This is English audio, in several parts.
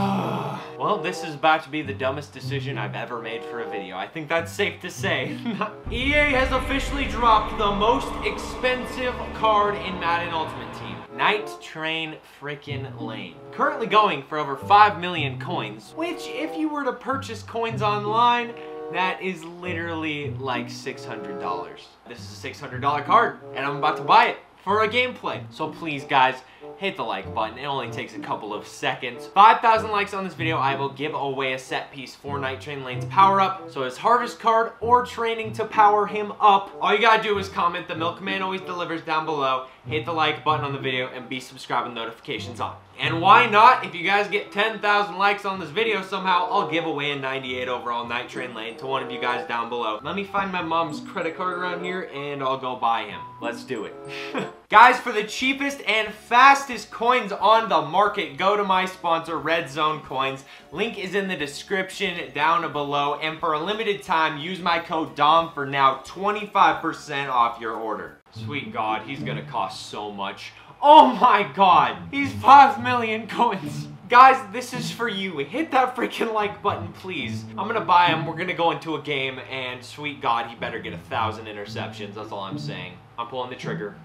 well, this is about to be the dumbest decision I've ever made for a video. I think that's safe to say. EA has officially dropped the most expensive card in Madden Ultimate Team. Night Train Frickin' Lane. Currently going for over 5 million coins, which if you were to purchase coins online, that is literally like $600. This is a $600 card, and I'm about to buy it for a gameplay. So please, guys, hit the like button. It only takes a couple of seconds. 5,000 likes on this video, I will give away a set piece for Night Train Lane's power up. So his harvest card or training to power him up. All you gotta do is comment, the milkman always delivers down below, hit the like button on the video, and be subscribed notifications on. And why not, if you guys get 10,000 likes on this video somehow, I'll give away a 98 overall Night Train Lane to one of you guys down below. Let me find my mom's credit card around here, and I'll go buy him. Let's do it. guys, for the cheapest and fastest coins on the market, go to my sponsor, Red Zone Coins. Link is in the description down below, and for a limited time, use my code DOM for now 25% off your order. Sweet God, he's gonna cost so much. Oh my god, he's 5 million coins. Guys, this is for you. Hit that freaking like button, please. I'm gonna buy him, we're gonna go into a game, and sweet god, he better get a thousand interceptions. That's all I'm saying. I'm pulling the trigger.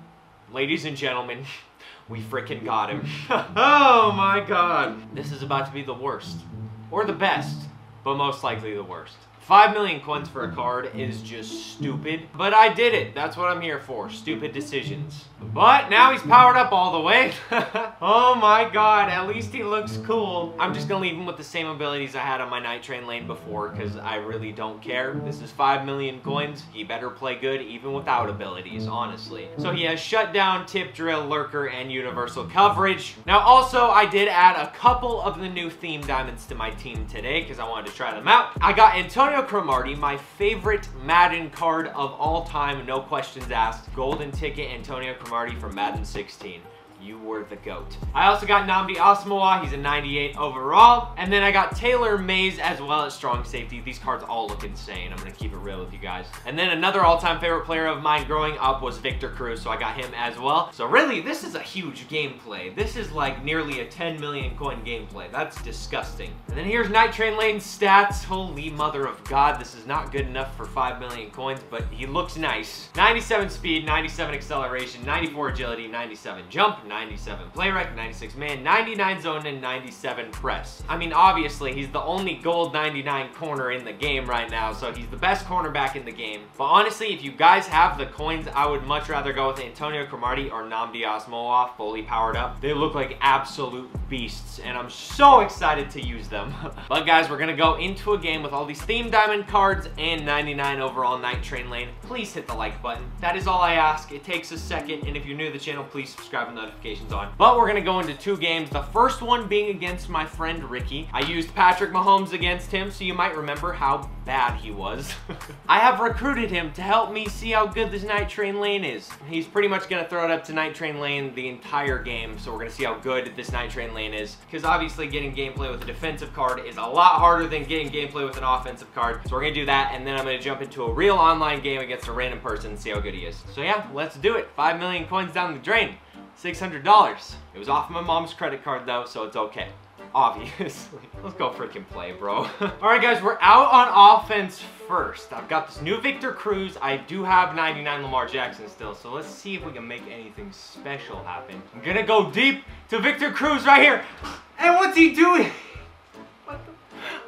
Ladies and gentlemen, we freaking got him. oh my god. This is about to be the worst. Or the best, but most likely the worst. 5 million coins for a card is just stupid. But I did it. That's what I'm here for. Stupid decisions. But now he's powered up all the way. oh my god, at least he looks cool. I'm just gonna leave him with the same abilities I had on my Night Train lane before because I really don't care. This is 5 million coins. He better play good even without abilities, honestly. So he has Shutdown, Tip Drill, Lurker, and Universal Coverage. Now also, I did add a couple of the new theme diamonds to my team today because I wanted to try them out. I got Antonio Antonio Cromartie, my favorite Madden card of all time, no questions asked. Golden ticket Antonio Cromartie from Madden 16 you were the GOAT. I also got Nnamdi Asomugha, he's a 98 overall. And then I got Taylor Mays as well as strong safety. These cards all look insane. I'm gonna keep it real with you guys. And then another all-time favorite player of mine growing up was Victor Cruz, so I got him as well. So really, this is a huge gameplay. This is like nearly a 10 million coin gameplay. That's disgusting. And then here's Night Train Lane stats. Holy mother of God, this is not good enough for 5 million coins, but he looks nice. 97 speed, 97 acceleration, 94 agility, 97 jump, 97 play rec, 96 man, 99 zone, and 97 press. I mean, obviously, he's the only gold 99 corner in the game right now, so he's the best cornerback in the game. But honestly, if you guys have the coins, I would much rather go with Antonio Cromartie or Nnamdi Asomugha fully powered up. They look like absolute beasts, and I'm so excited to use them. but guys, we're gonna go into a game with all these theme diamond cards and 99 overall night train lane. Please hit the like button. That is all I ask. It takes a second, and if you're new to the channel, please subscribe and notifications notifications on. But we're gonna go into two games. The first one being against my friend Ricky. I used Patrick Mahomes against him, so you might remember how bad he was. I have recruited him to help me see how good this Night Train Lane is. He's pretty much gonna throw it up to Night Train Lane the entire game, so we're gonna see how good this Night Train Lane is. Because obviously getting gameplay with a defensive card is a lot harder than getting gameplay with an offensive card. So we're gonna do that, and then I'm gonna jump into a real online game against a random person and see how good he is. So yeah, let's do it. Five million coins down the drain. $600. It was off my mom's credit card though, so it's okay. Obviously. Let's go freaking play, bro. Alright guys, we're out on offense first. I've got this new Victor Cruz. I do have 99 Lamar Jackson still, so let's see if we can make anything special happen. I'm gonna go deep to Victor Cruz right here. And what's he doing?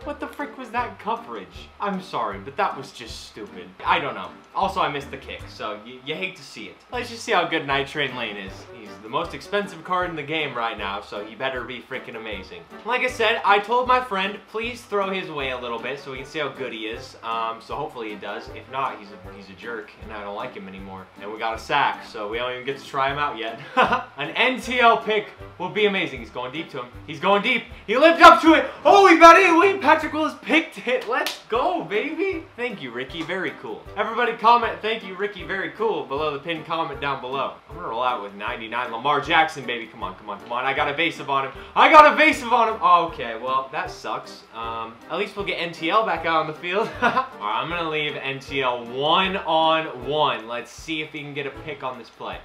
What the frick was that coverage? I'm sorry, but that was just stupid. I don't know. Also, I missed the kick, so you hate to see it. Let's just see how good Night Train Lane is. He's the most expensive card in the game right now, so he better be freaking amazing. Like I said, I told my friend, please throw his way a little bit so we can see how good he is. Um, so hopefully he does. If not, he's a, he's a jerk, and I don't like him anymore. And we got a sack, so we don't even get to try him out yet. An NTL pick will be amazing. He's going deep to him. He's going deep. He lived up to it. Oh, we got it. Wait, Patrick Willis picked it. Let's go, baby. Thank you, Ricky. Very cool. Everybody comment, thank you, Ricky. Very cool below the pinned comment down below. I'm gonna roll out with 99 Lamar Jackson, baby. Come on, come on, come on. I got evasive on him. I got evasive on him. Oh, okay, well, that sucks. Um, at least we'll get NTL back out on the field. All right, I'm gonna leave NTL one on one. Let's see if he can get a pick on this play.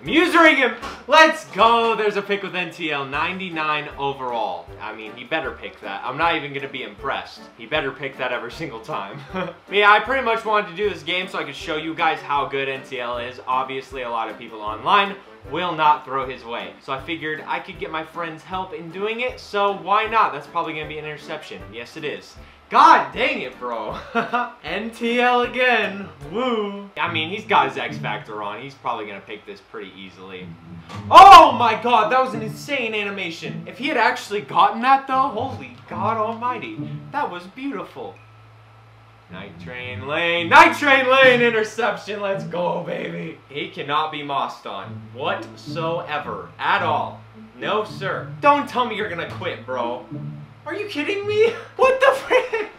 I'm usering him. Let's go. There's a pick with NTL, 99 overall. I mean, he better pick that. I'm not even to be impressed. He better pick that every single time. yeah, I pretty much wanted to do this game so I could show you guys how good NTL is. Obviously, a lot of people online will not throw his way. So I figured I could get my friend's help in doing it, so why not? That's probably to be an interception. Yes, it is. God dang it, bro. NTL again. Woo. I mean, he's got his X Factor on. He's probably going to pick this pretty easily. Oh my god, that was an insane animation. If he had actually gotten that, though, holy God almighty. That was beautiful. Night Train Lane. Night Train Lane interception. Let's go, baby. He cannot be mossed on whatsoever at all. No, sir. Don't tell me you're going to quit, bro. Are you kidding me? What the frick?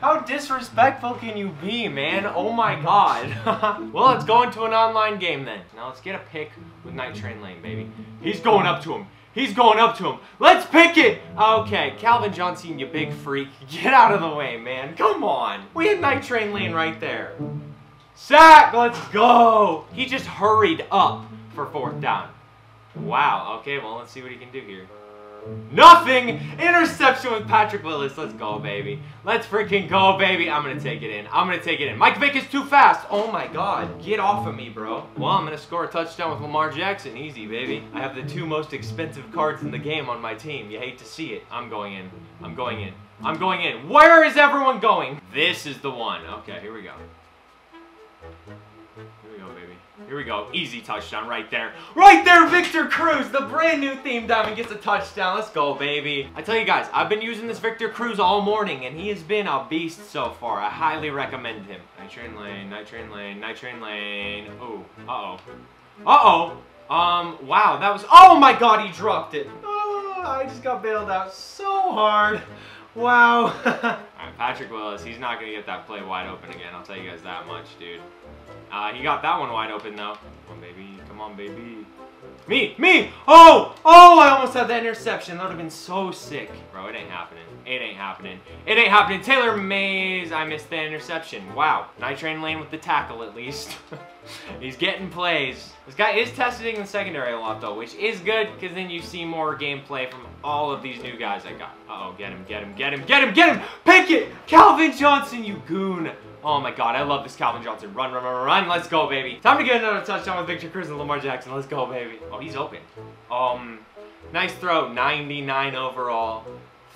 How disrespectful can you be, man? Oh my god. well, let's go into an online game then. Now let's get a pick with Night Train Lane, baby. He's going up to him. He's going up to him. Let's pick it! Okay, Calvin Johnson, you big freak. Get out of the way, man. Come on. We had Night Train Lane right there. Sack! Let's go! He just hurried up for fourth down. Wow. Okay, well, let's see what he can do here. Nothing! Interception with Patrick Willis. Let's go, baby. Let's freaking go, baby. I'm going to take it in. I'm going to take it in. Mike Vick is too fast. Oh, my God. Get off of me, bro. Well, I'm going to score a touchdown with Lamar Jackson. Easy, baby. I have the two most expensive cards in the game on my team. You hate to see it. I'm going in. I'm going in. I'm going in. Where is everyone going? This is the one. Okay, here we go. Here we go. Easy touchdown right there. Right there, Victor Cruz, the brand new theme diamond gets a touchdown. Let's go, baby. I tell you guys, I've been using this Victor Cruz all morning, and he has been a beast so far. I highly recommend him. Night train lane, night train lane, night train lane. Oh, uh-oh. Uh-oh. Um, wow, that was... Oh, my God, he dropped it. Oh, I just got bailed out so hard. Wow. Patrick Willis, he's not going to get that play wide open again. I'll tell you guys that much, dude. Uh, he got that one wide open, though. Come on, baby. Me! Me! Oh! Oh, I almost had that interception. That would have been so sick. Bro, it ain't happening. It ain't happening. It ain't happening. Taylor Mays, I missed the interception. Wow. Night Train Lane with the tackle, at least. He's getting plays. This guy is testing the secondary a lot, though, which is good, because then you see more gameplay from all of these new guys I got. Uh oh get him, get him, get him, get him, get him! Pick it! Calvin Johnson, you goon! Oh my god, I love this Calvin Johnson. Run, run, run, run. Let's go, baby. Time to get another touchdown with Victor Cruz and Lamar Jackson. Let's go, baby. Oh, he's open. Um, nice throw. 99 overall.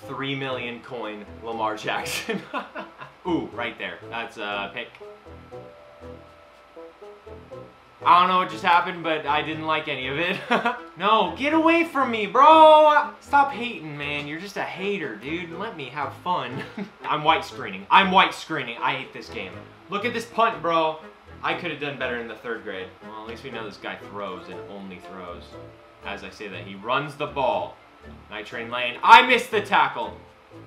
3 million coin Lamar Jackson. Ooh, right there. That's a pick. I don't know what just happened, but I didn't like any of it. no, get away from me, bro! Stop hating, man. You're just a hater, dude. Let me have fun. I'm white screening. I'm white screening. I hate this game. Look at this punt, bro. I could have done better in the third grade. Well, at least we know this guy throws and only throws. As I say that, he runs the ball. Night Train Lane. I missed the tackle.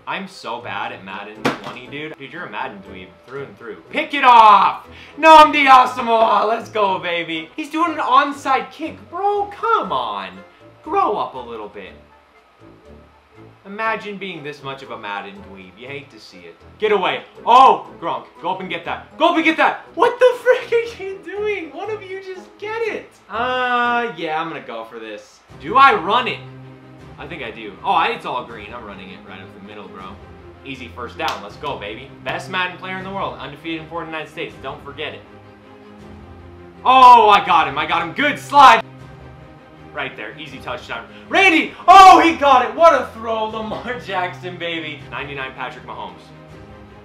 I'm so bad at Madden 20, dude. Dude, you're a Madden dweeb through and through. Pick it off! Nnamdi Asomugha! Let's go, baby. He's doing an onside kick. Bro, come on. Grow up a little bit. Imagine being this much of a Madden dweeb. You hate to see it. Get away. Oh, Gronk, go up and get that. Go up and get that. What the frick are you doing? One of you just get it. Uh, yeah, I'm gonna go for this. Do I run it? I think I do. Oh, it's all green. I'm running it right up the middle, bro. Easy first down. Let's go, baby. Best Madden player in the world. Undefeated in 49 States. Don't forget it. Oh, I got him. I got him. Good slide. Right there. Easy touchdown. Randy! Oh, he got it. What a throw. Lamar Jackson, baby. 99 Patrick Mahomes.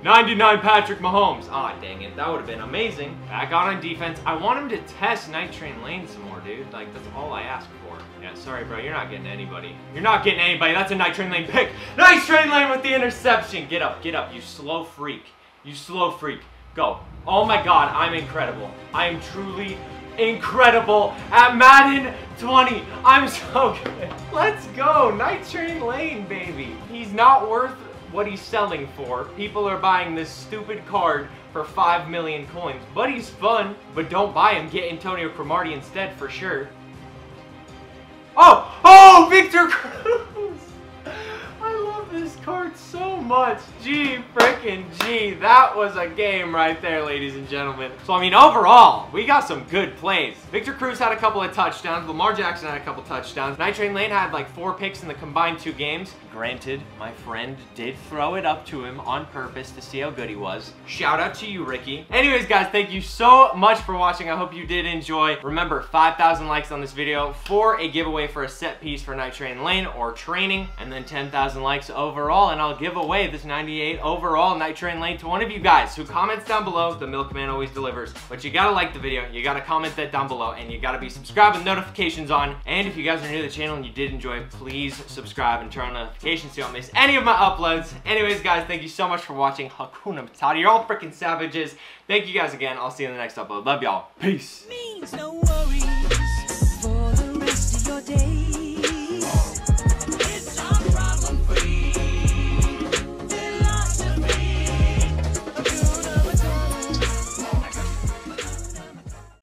99 Patrick Mahomes. Ah, oh, dang it. That would have been amazing. Back out on defense. I want him to test Night Train Lane some more, dude. Like, that's all I ask sorry, bro. You're not getting anybody. You're not getting anybody. That's a Night Train Lane pick. Night Train Lane with the interception. Get up. Get up. You slow freak. You slow freak. Go. Oh, my God. I'm incredible. I am truly incredible at Madden 20. I'm so good. Let's go. Night Train Lane, baby. He's not worth what he's selling for. People are buying this stupid card for 5 million coins. But he's fun, but don't buy him. Get Antonio Cromartie instead for sure. Oh! Oh! Victor Cruz! I love this card so much. much. G freaking G. That was a game right there, ladies and gentlemen. So, I mean, overall, we got some good plays. Victor Cruz had a couple of touchdowns. Lamar Jackson had a couple touchdowns. Night Train Lane had like four picks in the combined two games. Granted, my friend did throw it up to him on purpose to see how good he was. Shout out to you, Ricky. Anyways, guys, thank you so much for watching. I hope you did enjoy. Remember, 5,000 likes on this video for a giveaway for a set piece for Night Train Lane or training, and then 10,000 likes overall, and I'll give away this 98 overall Night Train Lane to one of you guys who comments down below. The Milkman always delivers. But you gotta like the video, you gotta comment that down below, and you gotta be subscribed with notifications on. And if you guys are new to the channel and you did enjoy, please subscribe and turn on notifications so you don't miss any of my uploads. Anyways, guys, thank you so much for watching Hakuna Matata. You're all freaking savages. Thank you guys again. I'll see you in the next upload. Love y'all. Peace.